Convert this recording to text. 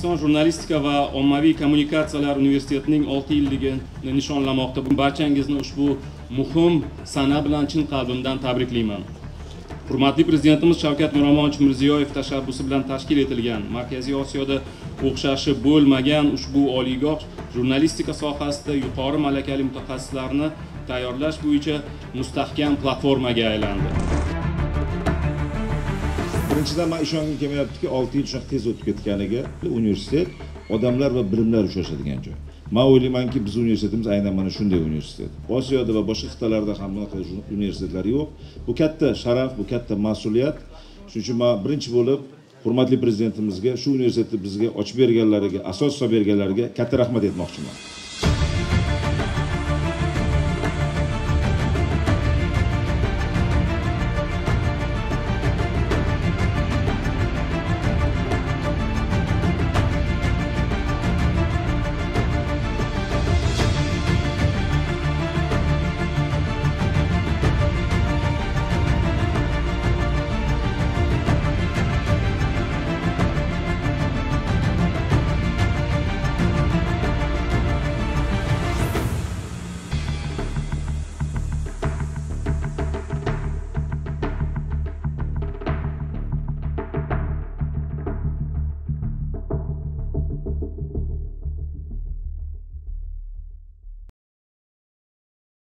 o'zbekiston jurnalistika va ommaviy kommunikatsiyalar universitetining 6 yilligini nishonlamoqda. Barchangizni ushbu muhim sana bilan chin qalbimdan tabriklayman. Hurmatli prezidentimiz shavkat miromonovich mirziyoyev tashabbusi bilan tashkil etilgan markaziy osiyoda o'xshashi bo'lmagan ushbu oliygoh jurnalistika sohasida yuqori malakali mutaxassislarni tayyorlash bo'yicha mustahkam platformaga aylandi. Birinchidan man ishongim kelmayaptiki olti yil shunaqa tez o'tib ketganiga universitet odamlar va bilimlar uchrashadigan joy. Man o'ylaymanki bizni universitetimiz aynan mana shunday universitet. Osiyoda va boshqa qit'alarda ham bunaqa universitetlar yo'q. Bu katta sharaf bu katta mas'uliyat. Shuning uchun man birinchi bo'lib hurmatli prezidentimizga shu universitetni bizga ochib berganlariga asos solib berganlariga katta rahmat aytmoqchiman.